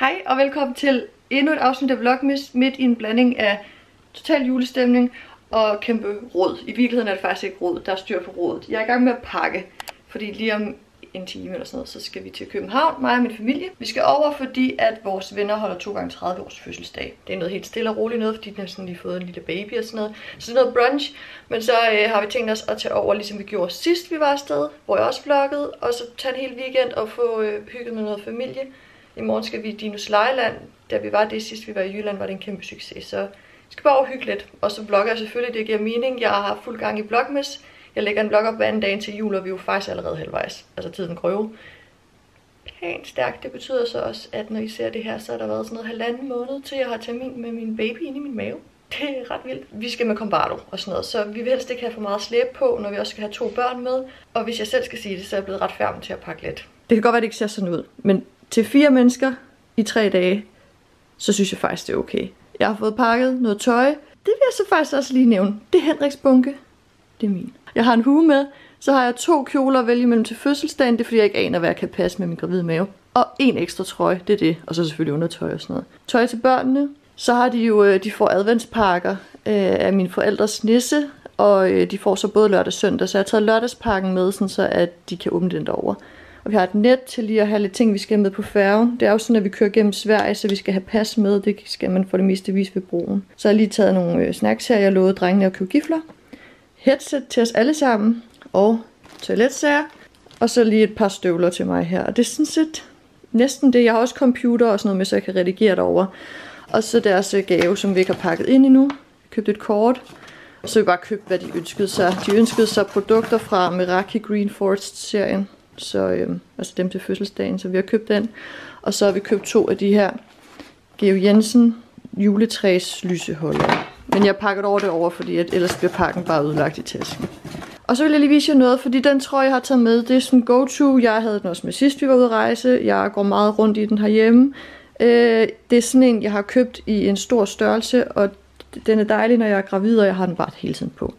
Hej og velkommen til endnu et afsnit af Vlogmas midt i en blanding af total julestemning og kæmpe rod. I virkeligheden er det faktisk ikke rod, der er styr på rodet. Jeg er i gang med at pakke, fordi lige om en time eller sådan noget, så skal vi til København, mig og min familie. Vi skal over, fordi at vores venner holder 2 gange 30 års fødselsdag. Det er noget helt stille og roligt noget, fordi de har sådan lige fået en lille baby og sådan noget. Så noget brunch, men så øh, har vi tænkt os at tage over, ligesom vi gjorde sidst vi var afsted, hvor jeg også vloggede, og så tage en hel weekend og få øh, hygget med noget familie. I morgen skal vi i Dinos Lejeland. Da vi var det sidst vi var i Jylland, var det en kæmpe succes. Så vi skal bare hygge lidt. Og så vlogger jeg selvfølgelig, det giver mening. Jeg har fuld gang i Vlogmas. Jeg lægger en vlog op hver anden dag til jul, og vi er jo faktisk allerede halvvejs. Altså tiden grøve. Pænt stærkt. Det betyder så også, at når I ser det her, så har der været sådan noget halvanden måned til, jeg har termin med min baby inde i min mave. Det er ret vildt. Vi skal med Combardo og sådan noget, så vi vil helst ikke have for meget slæb på, når vi også skal have to børn med. Og hvis jeg selv skal sige det, så er jeg blevet ret færdig til at pakke lidt. Det kan godt være, at det ikke ser sådan ud, men til fire mennesker i tre dage, så synes jeg faktisk, det er okay. Jeg har fået pakket noget tøj. Det vil jeg så faktisk også lige nævne. Det er Henriks bunke. Det er min. Jeg har en hue med. Så har jeg to kjoler at vælge mellem til fødselsdagen. Det er fordi, jeg ikke aner, hvad jeg kan passe med min gravide mave. Og en ekstra trøje, det er det. Og så selvfølgelig undertøj og sådan noget. Tøj til børnene. Så har de jo, øh, de får adventspakker øh, af mine forældres nisse. Og øh, de får så både lørdag og søndag. Så jeg har taget lørdagspakken med, sådan så at de kan åbne den derovre. Og vi har et net til lige at have lidt ting, vi skal med på færgen. Det er jo sådan, at vi kører gennem Sverige, så vi skal have pas med. Det skal man for det meste vise ved broen. Så har lige taget nogle øh, snacks her. Jeg lovede drengene at købe gifler. Headset til os alle sammen. Og toiletsager. Og så lige et par støvler til mig her. Og det er sådan set næsten det. Jeg har også computer og sådan noget med, så jeg kan redigere derover. Og så deres øh, gave, som vi ikke har pakket ind endnu. Købt et kort. Så vi bare købt, hvad de ønskede sig. De ønskede sig produkter fra Meraki Green Forest-serien så øh, altså dem til fødselsdagen, så vi har købt den. Og så har vi købt to af de her Geo Jensen juletræs lyseholder. Men jeg pakker det over det over, fordi at ellers bliver pakken bare udlagt i tasken. Og så vil jeg lige vise jer noget, fordi den tror jeg har taget med. Det er sådan go-to. Jeg havde den også med sidst, vi var ude at rejse. Jeg går meget rundt i den herhjemme. Øh, det er sådan en, jeg har købt i en stor størrelse, og den er dejlig, når jeg er gravid, og jeg har den bare hele tiden på.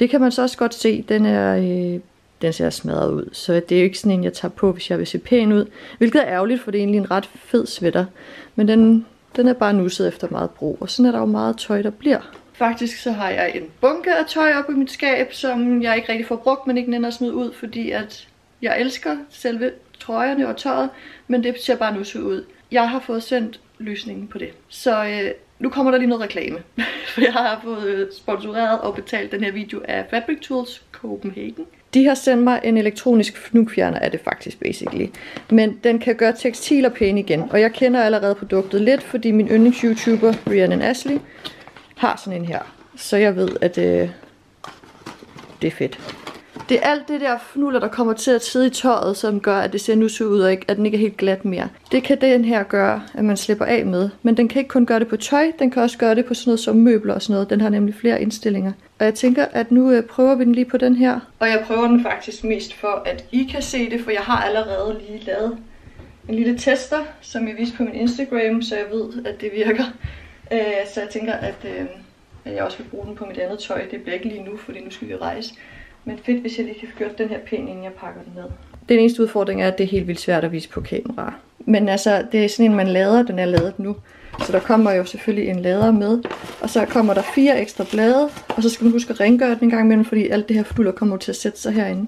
Det kan man så også godt se. Den er øh, den ser smadret ud. Så det er jo ikke sådan en, jeg tager på, hvis jeg vil se pæn ud. Hvilket er ærgerligt, for det er egentlig en ret fed sweater. Men den, den er bare nusset efter meget brug. Og sådan er der jo meget tøj, der bliver. Faktisk så har jeg en bunke af tøj op i mit skab, som jeg ikke rigtig får brugt, men ikke nænder at smide ud, fordi at jeg elsker selve trøjerne og tøjet, men det ser bare nusset ud. Jeg har fået sendt løsningen på det. Så øh, nu kommer der lige noget reklame. For jeg har fået sponsoreret og betalt den her video af Fabric Tools Copenhagen. De har sendt mig en elektronisk fnugfjerner, er det faktisk basically. Men den kan gøre tekstiler pæne igen. Og jeg kender allerede produktet lidt, fordi min yndlings-youtuber, Rhiannon Ashley, har sådan en her. Så jeg ved, at øh, det er fedt. Det er alt det der fnuller, der kommer til at sidde i tøjet, som gør, at det ser nu ud, og ikke, at den ikke er helt glat mere. Det kan den her gøre, at man slipper af med. Men den kan ikke kun gøre det på tøj, den kan også gøre det på sådan noget som møbler og sådan noget. Den har nemlig flere indstillinger. Og jeg tænker, at nu øh, prøver vi den lige på den her. Og jeg prøver den faktisk mest for, at I kan se det, for jeg har allerede lige lavet en lille tester, som jeg viste på min Instagram, så jeg ved, at det virker. Øh, så jeg tænker, at, øh, at jeg også vil bruge den på mit andet tøj. Det bliver ikke lige nu, fordi nu skal vi rejse. Men fedt, hvis jeg lige kan få gjort den her pæn, inden jeg pakker den ned. Den eneste udfordring er, at det er helt vildt svært at vise på kamera. Men altså, det er sådan en, man lader. Den er lavet nu. Så der kommer jo selvfølgelig en lader med. Og så kommer der fire ekstra blade. Og så skal man huske at rengøre den en gang imellem, fordi alt det her fluller kommer til at sætte sig herinde.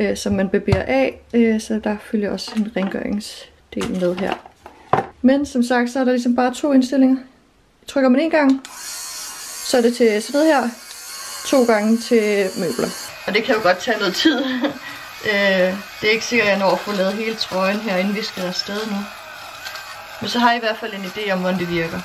Øh, som man bevæger af. Øh, så der følger også en rengøringsdel med her. Men som sagt, så er der ligesom bare to indstillinger. Trykker man en gang, så er det til sådan noget her. To gange til møbler. Og det kan jo godt tage noget tid. øh, det er ikke sikkert, at jeg når at få lavet hele trøjen her, inden vi skal afsted nu. Men så har jeg i hvert fald en idé om, hvordan det virker.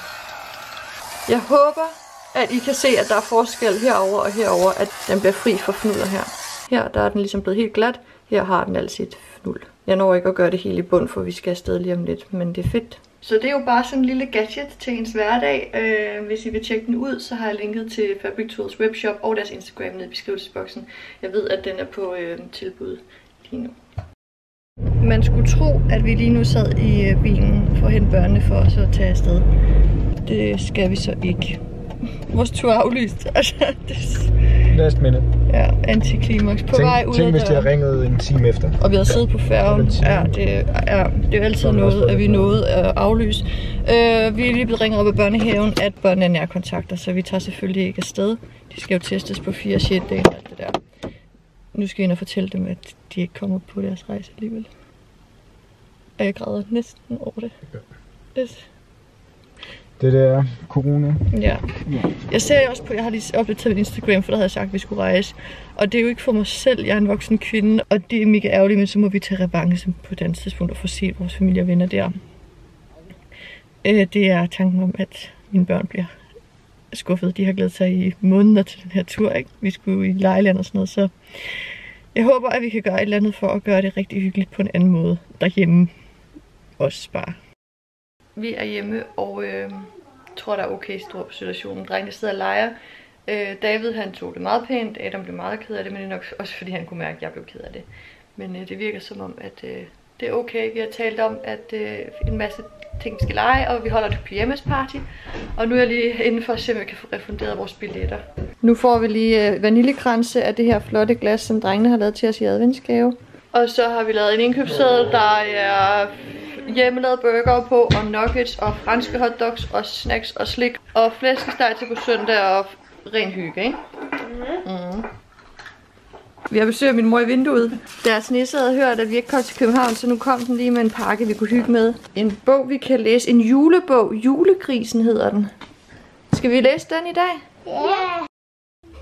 Jeg håber, at I kan se, at der er forskel herover og herover, at den bliver fri for fnuller her. Her der er den ligesom blevet helt glat. Her har den altså et fnuld. Jeg når ikke at gøre det helt i bund, for vi skal afsted lige om lidt, men det er fedt. Så det er jo bare sådan en lille gadget til ens hverdag. Øh, hvis I vil tjekke den ud, så har jeg linket til Fabric Tools webshop og deres Instagram nede i beskrivelsesboksen. Jeg ved, at den er på øh, tilbud lige nu. Man skulle tro, at vi lige nu sad i øh, bilen for at hente børnene for at tage afsted. Det skal vi så ikke. Vores tur er aflyst. Altså, det, last minute. Ja, antiklimaks på tænk, vej ud tænk hvis de har ringet en time efter. Og vi har siddet på færgen. Ja, det, er, det er altid noget, at vi nåede at aflyse. Øh, vi er lige blevet ringet op af børnehaven, at børnene er nærkontakter, så vi tager selvfølgelig ikke afsted. De skal jo testes på 4 6 dage og alt det der. Nu skal jeg ind og fortælle dem, at de ikke kommer på deres rejse alligevel. Og jeg græder næsten over det. Yes. Det der corona. Ja. Jeg ser også på, jeg har lige opdateret min Instagram, for der havde jeg sagt, at vi skulle rejse. Og det er jo ikke for mig selv, jeg er en voksen kvinde, og det er mega ærgerligt, men så må vi tage revanche på et andet tidspunkt og få set vores familie og venner der. Øh, det er tanken om, at mine børn bliver skuffet. De har glædet sig i måneder til den her tur, ikke? Vi skulle i lejland og sådan noget, så jeg håber, at vi kan gøre et eller andet for at gøre det rigtig hyggeligt på en anden måde derhjemme. Også bare. Vi er hjemme, og øh, tror, der er okay stor på situationen. Drengene sidder og leger. Øh, David han tog det meget pænt. Adam blev meget ked af det, men det er nok også fordi han kunne mærke, at jeg blev ked af det. Men øh, det virker som om, at øh, det er okay. Vi har talt om, at øh, en masse ting skal lege, og vi holder et pyjamas-party. Og nu er jeg lige inde for at se, om jeg kan få refunderet vores billetter. Nu får vi lige øh, vaniljekranse af det her flotte glas, som drengene har lavet til os i adventsgave. Og så har vi lavet en indkøbsseddel, der er hjemmelavet burger på, og nuggets, og franske hotdogs, og snacks, og slik, og flæskesteg til på søndag, og ren hygge, ikke? Mm. Vi har besøgt min mor i vinduet. Deres nisse havde hørt, at vi ikke kom til København, så nu kom den lige med en pakke, vi kunne hygge med. En bog, vi kan læse. En julebog. Julegrisen hedder den. Skal vi læse den i dag? Ja.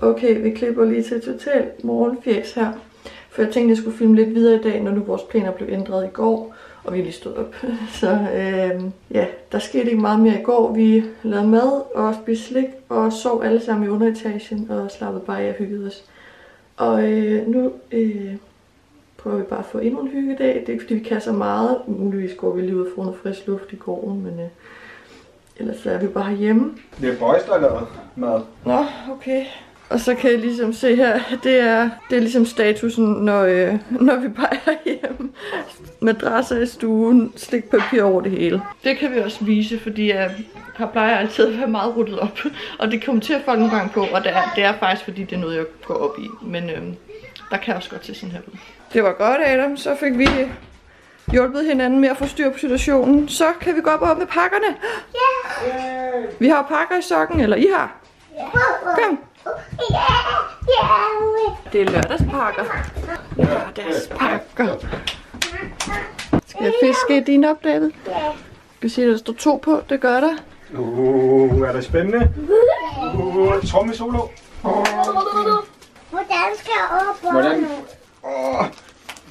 Okay, vi klipper lige til total morgenfjæs her. For jeg tænkte, jeg skulle filme lidt videre i dag, når nu vores planer blev ændret i går. Og vi er lige stået op. Så øh, ja, der skete ikke meget mere i går. Vi lavede mad og spiste slik og sov alle sammen i underetagen og slappede bare af og hyggede os. Og øh, nu øh, prøver vi bare at få endnu en hyggedag. Det er ikke fordi, vi kan så meget. Muligvis går vi lige ud og får noget frisk luft i gården, men øh, ellers så er vi bare hjemme. Det er boys, der lavet mad. Nå, okay. Og så kan jeg ligesom se her, det er, det er ligesom statusen, når, øh, når vi bare er hjemme. Madrasser i stuen, slikpapir over det hele. Det kan vi også vise, fordi jeg har plejer altid at være meget ruttet op. Og det kommenterer folk nogle gange på, og det er, det er faktisk fordi, det er noget, jeg går op i. Men øh, der kan også godt se sådan her ud. Det var godt, Adam. Så fik vi hjulpet hinanden med at få styr på situationen. Så kan vi gå op og åbne pakkerne. Vi har pakker i sokken, eller I har. Kom. Det er lørdagspakker. Lørdagspakker. Skal jeg fiske din op, David? Skal se, at der står to på? Det gør der. Uh, er det spændende? Uh, tromme solo. Hvordan skal jeg åbne Hvordan?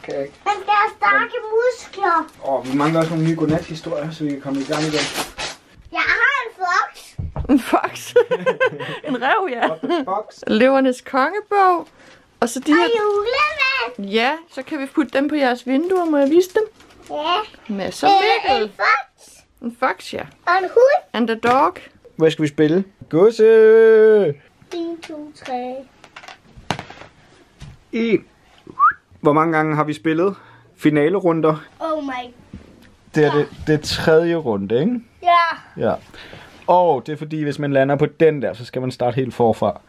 kan jeg ikke. Man skal have stærke muskler. Åh, vi mangler også nogle nye godnat-historier, så vi kan komme i gang igen. Jeg har en fox. En fox. en rev, ja. What the fox? Løvernes kongebog. Og så de Og her... julemand. Ja, så kan vi putte dem på jeres vinduer. Må jeg vise dem? Ja. Masser Øh, Mikkel. en fox. En fox, ja. Og en hund. And a dog. Hvad skal vi spille? Gosse! 1, 2, 3. I... Hvor mange gange har vi spillet? Finalerunder. Oh my. Det er det, det er tredje runde, ikke? Ja. Ja. Og det er fordi, hvis man lander på den der, så skal man starte helt forfra.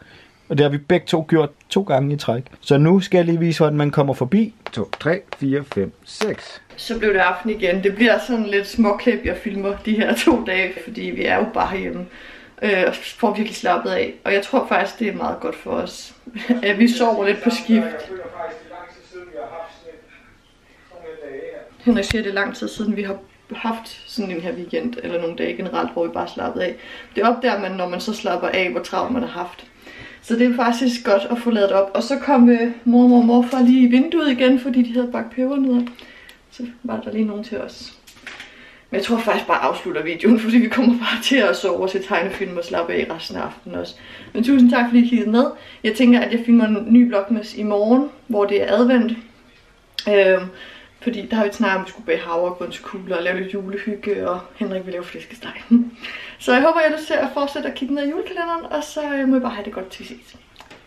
Og det har vi begge to gjort to gange i træk. Så nu skal jeg lige vise, hvordan man kommer forbi. 2, 3, 4, 5, 6. Så blev det aften igen. Det bliver sådan lidt småklip, jeg filmer de her to dage, fordi vi er jo bare hjemme. Øh, og får virkelig slappet af. Og jeg tror faktisk, det er meget godt for os, at vi sover lidt på skift. Henrik siger, at det er lang tid siden, vi har haft sådan en her weekend, eller nogle dage generelt, hvor vi bare slappet af. Det opdager man, når man så slapper af, hvor travlt man har haft. Så det er faktisk godt at få lavet op. Og så kom øh, mor mor, mor fra lige i vinduet igen, fordi de havde bagt pebernødder. Så var der lige nogen til os. Men jeg tror faktisk bare afslutter videoen, fordi vi kommer bare til at sove og se tegnefilm og slappe af resten af aftenen også. Men tusind tak, fordi I kiggede med. Jeg tænker, at jeg filmer en ny vlogmas i morgen, hvor det er advent. Øhm, fordi der har vi snakket om, at vi skulle bage havregrønskugler og lave lidt julehygge, og Henrik vil lave flæskesteg. Så jeg håber, at I har lyst til at fortsætte at kigge ned i julekalenderen, og så øh, må I bare have det godt til ses.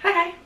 Hej hej!